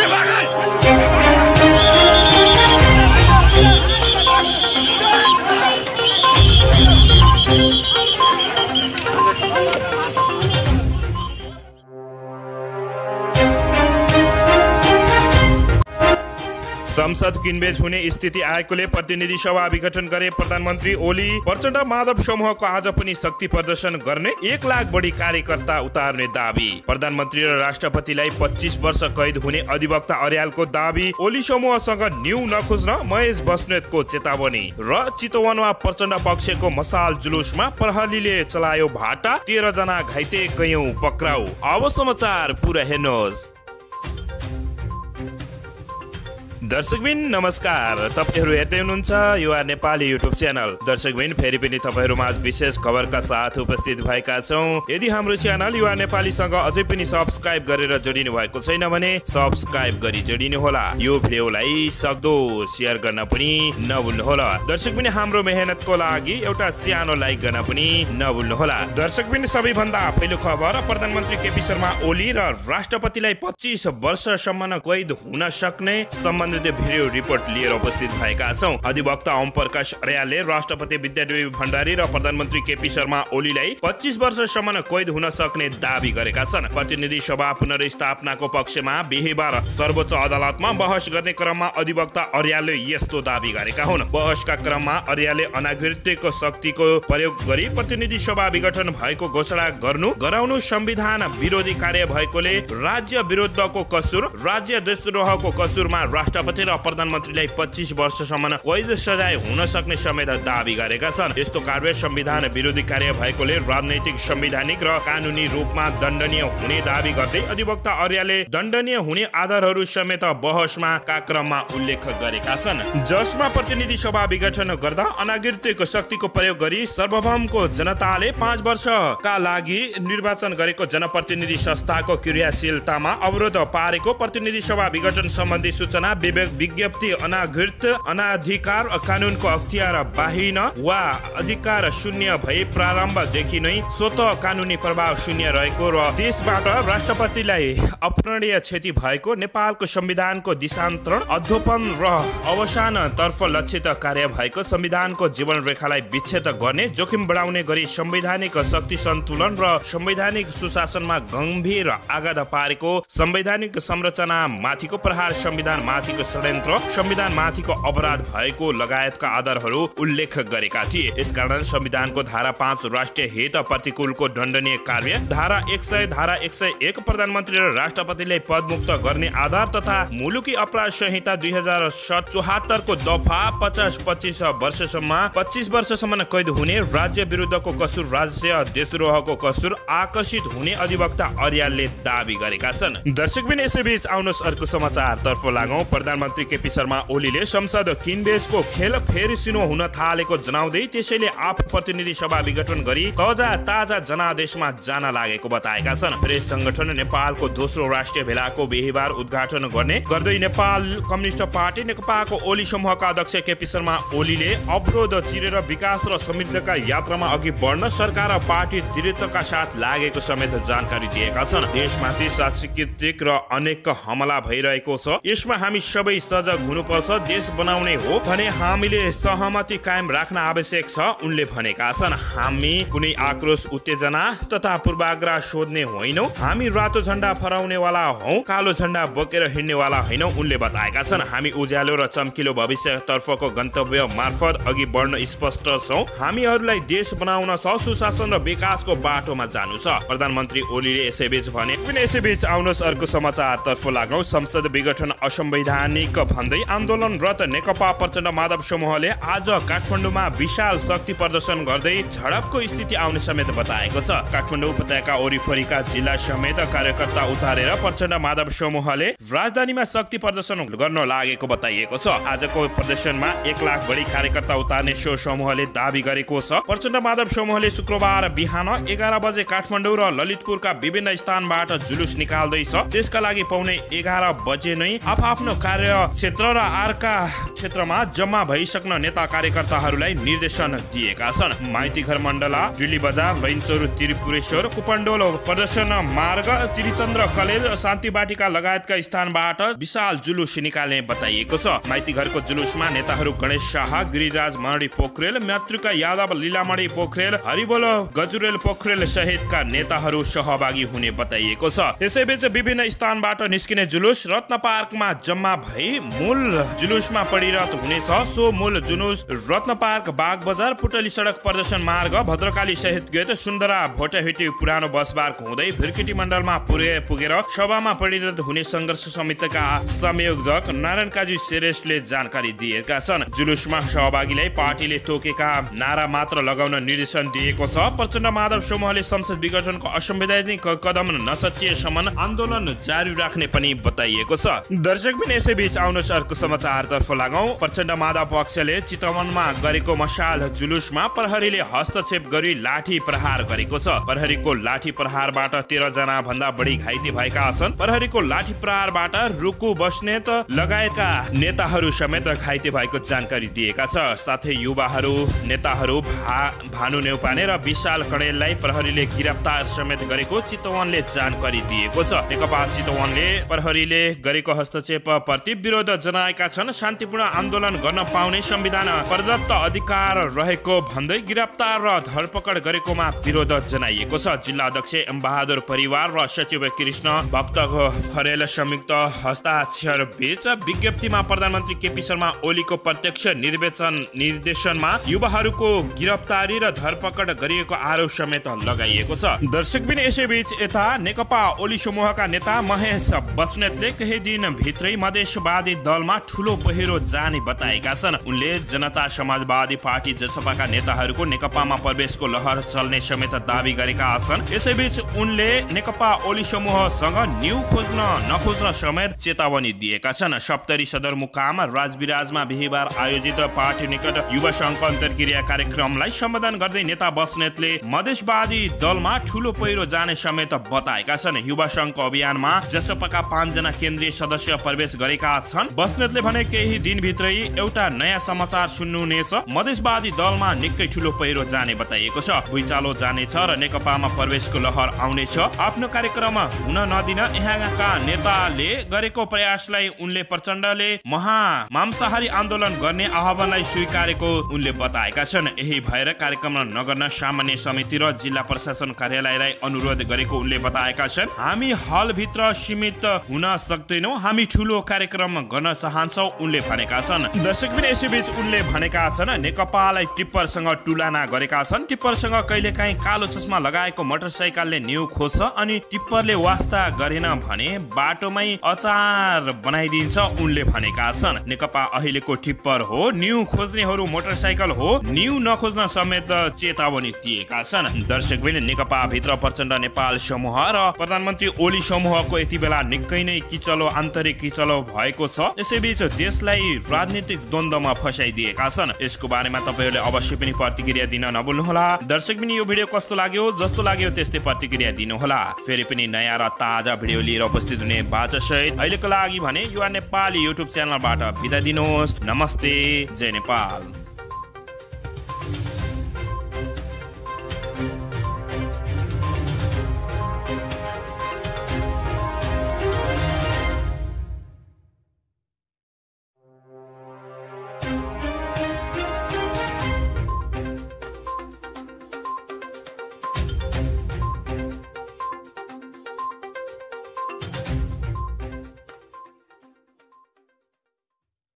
你放开。संसद किनबेच हुने स्थिति आएकोले प्रतिनिधि सभा विघटन गरे प्रधानमन्त्री ओली प्रचण्ड माधव समूहको आज पनि शक्ति प्रदर्शन गर्ने एक लाख बढी कार्यकर्ता उतार्ने दावी। प्रधानमन्त्री र राष्ट्रपतिलाई पच्चिस वर्ष कैद हुने अधिवक्ता अर्यालको दावी ओली समूहसँग न्यू नखोज्न महेश बस्नेतको चेतावनी र चितवनमा प्रचण्ड पक्षको मसाल जुलुसमा प्रहरीले चलायो भाटा तेह्र जना घाइते कैयौं पक्राउ। अब समाचार पुरा हेर्नुहोस्। दर्शकबिन नमस्कार। तपाईँहरू हेर्दै हुनुहुन्छ युवा नेपाली युट्युब च्यानल। दर्शकबिन फेरि पनि तपाईँहरू माझ विशेष खबरका साथ उपस्थित भएका छौँ। यदि हाम्रो च्यानल युवा नेपालीसँग अझै पनि सब्सक्राइब गरेर जोडिनु भएको छैन भने सब्सक्राइब गरी जोडिनु होला यो भिडियोलाई सक्दो सेयर गर्न पनि नभुल्नुहोला। दर्शक पनि हाम्रो मेहनतको लागि एउटा सानो लाइक गर्न पनि नभुल्नुहोला। दर्शक पनि सबैभन्दा पहिलो खबर प्रधानमन्त्री केपी शर्मा ओली र राष्ट्रपतिलाई पच्चिस वर्षसम्म कैद हुन सक्ने सम्बन्धित भिडियो रिपोर्ट लिएर उपस्थित भएका छौँ। अधिवक्ता ओम प्रकाश अर्यालले राष्ट्रपति विद्यादेवी भण्डारी र प्रधानमन्त्री केपी शर्मा ओलीलाई पच्चिस वर्षसम्म कैद हुन सक्ने दावी गरेका छन्। प्रतिनिधि सभा पुनर्स्थापनाको पक्षमा बिहिबार सर्वोच्च अदालतमा बहस गर्ने क्रममा अधिवक्ता अर्यालले यस्तो दावी गरेका हुन्। बहसका क्रममा अर्यालले अनागरिक शक्तिको प्रयोग गरी प्रतिनिधि सभा विघटन भएको घोषणा गर्नु गराउनु संविधान विरोधी कार्य भएकोले राज्य विरुद्धको कसुर राज्य देशद्रोहको कसुरमा राष्ट्रपति र प्रधानमन्त्रीलाई पच्चिस वर्षसम्म कैद सजाय हुन सक्ने समेत दावी गरेका छन्। यस्तो कार्य संविधान विरोधी कार्य भएकोले राजनैतिक संवैधानिक र कानुनी रूपमा दण्डनीय हुने दावी गर्दै अधिवक्ता अर्याले दण्डनीय हुने आधारहरू समेत बहसमा का क्रममा उल्लेख गरेका छन्। जसमा प्रतिनिधि सभा विघटन गर्दा अनागरिक शक्तिको प्रयोग गरी सार्वभौमको जनताले पाँच वर्षका लागि निर्वाचन गरेको जनप्रतिनिधि संस्थाको क्रियाशीलतामा अवरोध पारेको प्रतिनिधि सभा विघटन सम्बन्धी सूचना विज्ञप्ति अनागृत अनाधिकार कानुनको अख्तियार बाहिन वा अधिकार शून्य भई प्रारम्भदेखि नै स्वत कानुनी प्रभाव शून्य रहेको र देशबाट राष्ट्रपतिलाई अप्रणीय क्षति भएको नेपालको संविधानको दिशान्तरण अध्योपन र अवसान तर्फ लक्षित कार्य भएको संविधानको जीवन रेखालाई विच्छेद गर्ने जोखिम बढाउने गरी संवैधानिक शक्ति सन्तुलन र संवैधानिक सुशासनमा गम्भीर आघात पारेको संवैधानिक संरचना माथिको प्रहार संविधान माथिको षड्यन्त्र संविधान माथिको अपराध भएको लगायतका आधारहरू उल्लेख गरेका थिए। यसकारण संविधानको धारा पाँच राष्ट्रिय हित प्रतिकूलको दण्डनीय कार्य धारा एक सय धारा एक सय एक प्रधानमन्त्री र राष्ट्रपतिलाई पदमुक्त गर्ने आधार तथा मुलुकी अपराध संहिता दुई हजार चौहत्तरको दफा पचास पच्चिस वर्षसम्म पच्चिस वर्षसम्म कैद हुने राज्य विरुद्धको कसुर राज्य देशद्रोहको कसुर आकर्षित हुने अधिवक्ता अर्यालले दावी गरेका छन्। दर्शकबिन यसैबीच आउनुहोस् अर्को समाचार तर्फ लागौँ प्रधानमन्त्री केपी शर्मा ओलीले संसद किनबेचको खेल फेरि सिनो हुन थालेको जनाउँदै त्यसैले आफ प्रतिनिधि सभा विघटन गरी ताजा ताजा जनादेशमा जान लागेको बताएका छन्। प्रेस संगठन नेपालको दोस्रो राष्ट्रिय भेलाको बिहिबार उद्घाटन गर्ने गर्दै नेपाल कम्युनिस्ट पार्टी नेकपाको ओली समूहका अध्यक्ष केपी शर्मा ओलीले अवरोध चिरेर विकास र समृद्धका यात्रामा अघि बढ्न सरकार र पार्टी दृढताका साथ लागेको समेत जानकारी दिएका छन्। देशमाथि सांस्कृतिक र अनेक हमला भइरहेको छ। यसमा हामी सबै सजग हुनुपर्छ देश बनाउने हो भने हामीले सहमति कायम राख्न आवश्यक छ। उनले भनेका छन् हामी कुनै आक्रोश उत्तेजना तथा पूर्वाग्रह सोध्ने होइनौ। हामी रातो झण्डा फहराउनेवाला हौ कालो झण्डा बोकेर हिँड्नेवाला होइनौ। उनले बताएका छन् हामी उज्यालो र चम्किलो भविष्यतर्फको गन्तव्य मार्फत अघि बढ्न स्पष्ट छौ। हामीहरूलाई देश बनाउन छ सुशासन र विकासको बाटोमा जानु छ। प्रधानमन्त्री ओलीले यसैबीच भने यसैबीच आउनुहोस् अर्को समाचार तर्फ लागौँ। संसद विघटन असंवैधानिक भन्दै आन्दोलनरत नेकपा प्रचण्ड माधव समूहले आज काठमाडौँमा विशाल शक्ति प्रदर्शन गर्दै झडपको स्थिति आउने समेत बताएको छ। काठमाडौँ उपत्यका वरिपरिका जिल्ला समेत कार्यकर्ता उतारेर प्रचण्ड माधव समूहले राजधानीमा शक्ति प्रदर्शन गर्न लागेको बताइएको छ। आजको प्रदर्शनमा एक लाख बढी कार्यकर्ता उतार्ने सो समूहले दावी गरेको छ। प्रचण्ड माधव समूहले शुक्रबार बिहान एघार बजे काठमाडौँ र ललितपुरका विभिन्न स्थानबाट जुलुस निकाल्दैछ। त्यसका लागि पाउने एघार बजे नै आफ्नो कार्य क्षेत्र र अर्का क्षेत्रमा जम्मा भइसक्न नेता कार्यकर्ताहरूलाई निर्देशन दिएका छन्। माइतीघर मण्डला दिल्ली बजार लैनचौर त्रिपुरेश्वर कुपण्डोल प्रदर्शन मार्ग त्रिचन्द्र कलेज शान्ति बाटिका लगायतका स्थानबाट विशाल जुलुस निकाल्ने बताइएको छ। माइतीघरको जुलुसमा नेताहरू गणेश शाह गिरिराज मणि पोखरेल मातृका यादव लीलामणि पोखरेल हरिबोल गजुरेल पोखरेल सहितका नेताहरू सहभागी हुने बताइएको छ। यसैबीच विभिन्न स्थानबाट निस्किने जुलुस रत्न पार्कमा जम्मा भई मूल जुलुसमा परिणत हुनेछ। सो मूल जुलुस रत्न पार्क बाग बजार पुटली सडक प्रदर्शन मार्ग भद्रकाली सहित गेट सुन्दरा भोटाहिटी पुरानो बस बार हुँदै भिर्किटी मण्डलमा पुगे पुगेर सभामा परिणत हुने सङ्घर्ष समितिका संयोजक नारायण काजी श्रेष्ठले जानकारी दिएका छन्। जुलुसमा सहभागीलाई पार्टीले तोकेका नारा मात्र लगाउन निर्देशन दिएको छ। प्रचण्ड माधव समूहले संसद विघटनको असंवैधानिक कदम नसचिएसम्म आन्दोलन जारी राख्ने पनि बताइएको छ। दर्शक पनि यसैबीच आउनुहोस् अर्को समाचारतर्फ लागौँ। प्रचण्ड माधव पक्षले चितवनमा गरेको मसाल जुलुसमा प्रहरीले हस्तक्षेप गरी लाठी प्रहार गरेको छ। प्रहरीको लाठी प्रहारबाट तेह्र जना भन्दा बढी घाइते भएका छन्। प्रहरीको लाठी प्रहारबाट रुकु बस्नेत लगायतका नेताहरू समेत घाइते भएको जानकारी दिएका छ। साथै युवाहरू नेताहरू भा भानु नेउपाने र विशाल कणेललाई प्रहरीले गिरफ्तार समेत गरेको चितवनले जानकारी दिएको छ। नेकपा चितवनले प्रहरीले गरेको हस्तक्षेप प्रति विरोध जनाएका छन्। शान्तिपूर्ण आन्दोलन गर्न पाउने संविधान प्रदत्त अधिकार रहेको भन्दै गिरफ्तार र धरपकड गरेकोमा विरोध जनाइएको छ। जिल्ला अध्यक्ष एम बहादुर परिवार र सचिव कृष्ण भक्त खरेल संयुक्त हस्ताक्षर बीच विज्ञप्तिमा प्रधानमन्त्री केपी शर्मा ओलीको प्रत्यक्ष निर्देशन निर्देशनमा युवाहरूको गिरफ्तारी र धरपकड गरिएको आरोप समेत लगाइएको छ। दर्शक पनि यसैबीच यता नेकपा ओली समूहका नेता महेश बस्नेतले केही दिन भित्रै मधेसवादी दलमा ठुलो पहिरो जाने बताएका छन्। उनले जनता समाजवादी पार्टी जसपाका नेताहरूको नेकपामा प्रवेशको लहर चल्ने समेत दावी गरेका छन्। यसैबीच उनले नेकपा ओली समूहसँग न्यु खोज्न नखोज्न समेत चेतावनी दिएका छन्। सप्तरी सदरमुकाम राजविराजमा बिहिबार आयोजित पार्टी निकट युवा सङ्घको अन्तर्क्रिया कार्यक्रमलाई सम्बोधन गर्दै नेता बस्नेतले मधेसवादी दलमा ठुलो पहिरो जाने समेत बताएका छन्। युवा सङ्घको अभियानमा जसपाका पाँचजना केन्द्रीय सदस्य प्रवेश गरेका छन्। बस्नेतले भने केही दिनभित्रै एउटा नयाँ समाचार सुन्नुहुनेछ। मधेसवादी दलमा निकै ठुलो पहिरो जाने बताइएको छ। भुइँचालो जानेछ र नेकपामा प्रवेशको लहर आउनेछ। आफ्नो कार्यक्रम हुन नदिन यहाँका नेताले गरेको प्रयासलाई उनले प्रचण्डले महा मांसाहारी आन्दोलन गर्ने आह्वानलाई स्वीकारेको उनले बताएका छन्। यही भएर कार्यक्रम नगर्न सामान्य समिति र जिल्ला प्रशासन कार्यालयलाई अनुरोध गरेको उनले बताएका छन्। हामी हलभित्र सीमित हुन सक्दैनौँ। हामी ठुलो कार्यक्रम गर्न चाहन्छौ उनले भनेका छन्। दर्शक पनि यसैबीच उनले भनेका छन् नेकपालाई टिप्परसँग तुलना गरेका छन्। टिप्परसँग कहिलेकाहीँ कालो चस्मा लगाएको मोटरसाइकलले न्यु खोज्छ अनि टिप्परले वास्ता गरेन भने बाटोमै अचार बनाइदिन्छ उनले भनेका छन्। नेकपा अहिलेको टिप्पर हो न्यु खोज्नेहरू मोटरसाइकल हो न्यु नखोज्न समेत चेतावनी दिएका छन्। दर्शक नेकपा भित्र प्रचण्ड नेपाल समूह र प्रधानमन्त्री ओली समूहको यति बेला निकै नै किचलो आन्तरिक किचलो भएको छ। यसैबीच देशलाई राजनीतिक द्वन्द्वमा फसाइदिएका छन्। यसको बारेमा तपाईँहरूले अवश्य पनि प्रतिक्रिया दिन नभुल्नुहोला। दर्शक पनि यो भिडियो कस्तो लाग्यो जस्तो लाग्यो त्यस्तै प्रतिक्रिया दिनुहोला। फेरि पनि नयाँ र ताजा भिडियो लिएर उपस्थित हुने बाचा सहित अहिलेको लागि भने युवा नेपाली युट्युब च्यानलबाट बिदा दिनुहोस्। नमस्ते जय नेपाल।